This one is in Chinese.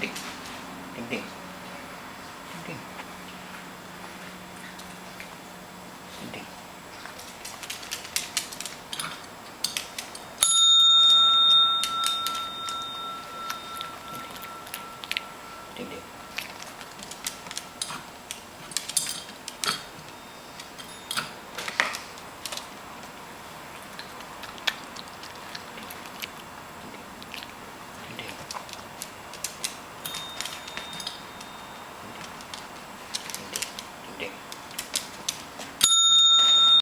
丁定，丁丁，丁，